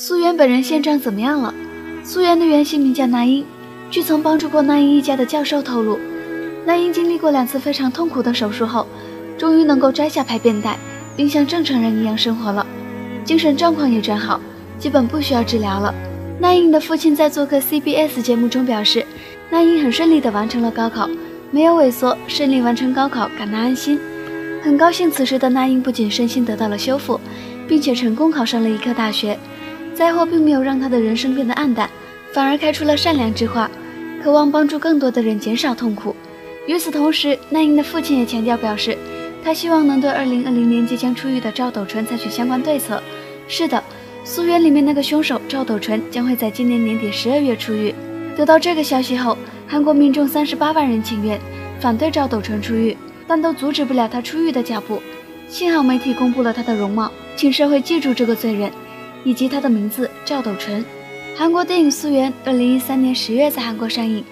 素媛本人现状怎么样了？素媛的原姓名叫那英，据曾帮助过那英一家的教授透露，那英经历过两次非常痛苦的手术后，终于能够摘下排便带，并像正常人一样生活了，精神状况也转好，基本不需要治疗了。那英的父亲在做客 CBS 节目中表示，那英很顺利地完成了高考，没有萎缩，顺利完成高考，感到安心。很高兴，此时的那英不仅身心得到了修复，并且成功考上了医科大学。灾祸并没有让他的人生变得黯淡，反而开出了善良之花，渴望帮助更多的人减少痛苦。与此同时，那英的父亲也强调表示，他希望能对2020年即将出狱的赵斗淳采取相关对策。是的，溯源里面那个凶手赵斗淳将会在今年年底十二月出狱。得到这个消息后，韩国民众三十八万人请愿，反对赵斗淳出狱。但都阻止不了他出狱的脚步。幸好媒体公布了他的容貌，请社会记住这个罪人，以及他的名字赵斗淳。韩国电影《素媛》二零一三年十月在韩国上映。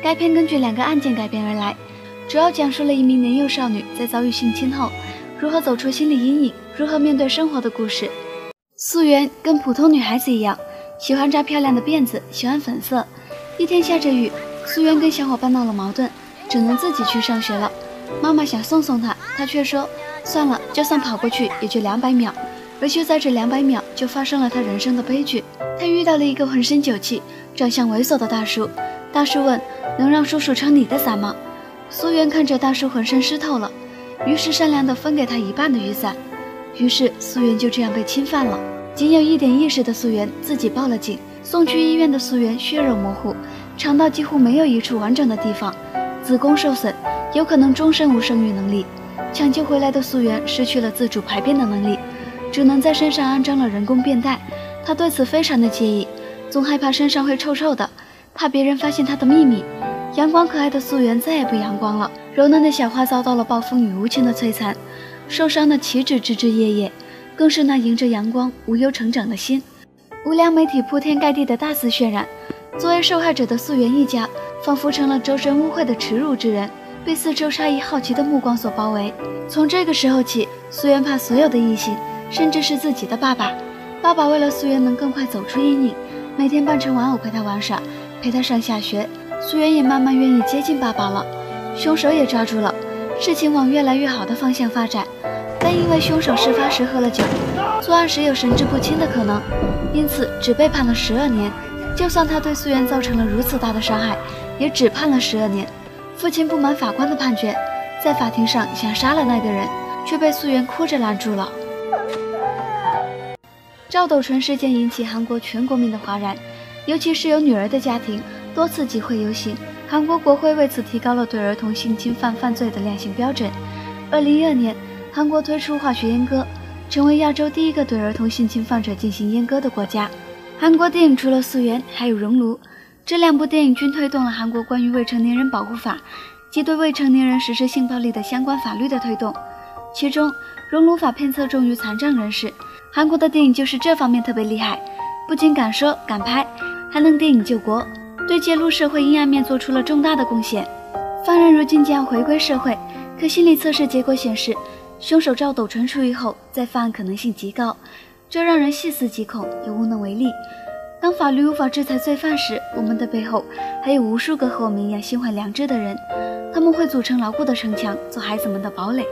该片根据两个案件改编而来，主要讲述了一名年幼少女在遭遇性侵后，如何走出心理阴影，如何面对生活的故事。素媛跟普通女孩子一样，喜欢扎漂亮的辫子，喜欢粉色。一天下着雨，素媛跟小伙伴闹了矛盾，只能自己去上学了。妈妈想送送她，她却说算了，就算跑过去也就两百秒。而就在这两百秒，就发生了他人生的悲剧。他遇到了一个浑身酒气、长相猥琐的大叔。大叔问：“能让叔叔撑你的伞吗？”苏媛看着大叔浑身湿透了，于是善良地分给他一半的雨伞。于是苏媛就这样被侵犯了。仅有一点意识的苏媛自己报了警。送去医院的苏媛血肉模糊，肠道几乎没有一处完整的地方，子宫受损。有可能终身无生育能力。抢救回来的素媛失去了自主排便的能力，只能在身上安装了人工便袋。她对此非常的介意，总害怕身上会臭臭的，怕别人发现她的秘密。阳光可爱的素媛再也不阳光了，柔嫩的小花遭到了暴风雨无情的摧残，受伤的岂止枝枝叶叶，更是那迎着阳光无忧成长的心。无良媒体铺天盖地的大肆渲染，作为受害者的素媛一家，仿佛成了周身污秽的耻辱之人。被四周杀意好奇的目光所包围。从这个时候起，素媛怕所有的异性，甚至是自己的爸爸。爸爸为了素媛能更快走出阴影，每天扮成玩偶陪她玩耍，陪她上下学。素媛也慢慢愿意接近爸爸了。凶手也抓住了，事情往越来越好的方向发展。但因为凶手事发时喝了酒，作案时有神志不清的可能，因此只被判了十二年。就算他对素媛造成了如此大的伤害，也只判了十二年。父亲不满法官的判决，在法庭上想杀了那个人，却被素媛哭着拦住了。赵斗淳事件引起韩国全国民的哗然，尤其是有女儿的家庭多次集会游行。韩国国会为此提高了对儿童性侵犯犯罪的量刑标准。二零一二年，韩国推出化学阉割，成为亚洲第一个对儿童性侵犯者进行阉割的国家。韩国电影除了素媛，还有熔炉。这两部电影均推动了韩国关于未成年人保护法及对未成年人实施性暴力的相关法律的推动。其中，《熔炉法》偏侧重于残障人士。韩国的电影就是这方面特别厉害，不仅敢说敢拍，还能电影救国，对揭露社会阴暗面做出了重大的贡献。犯人如今将要回归社会，可心理测试结果显示，凶手赵斗淳出狱后再犯案可能性极高，这让人细思极恐，也无能为力。当法律无法制裁罪犯时，我们的背后还有无数个和我们一样心怀良知的人，他们会组成牢固的城墙，做孩子们的堡垒。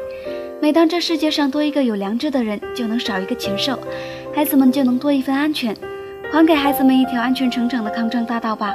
每当这世界上多一个有良知的人，就能少一个禽兽，孩子们就能多一份安全。还给孩子们一条安全成长的康庄大道吧。